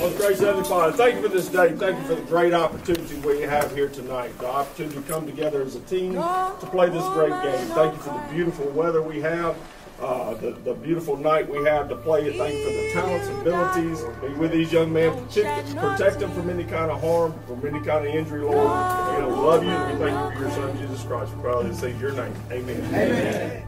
Most gracious Heavenly Father, thank you for this day. Thank you for the great opportunity we have here tonight. The opportunity to come together as a team to play this great game. Thank you for the beautiful weather we have. Uh, the, the beautiful night we have to play it. Thank you for the talents, abilities. Be with these young men. Protect, protect them from any kind of harm, from any kind of injury, Lord. We love you we thank you for your son, Jesus Christ. We pray say your name. Amen. Amen.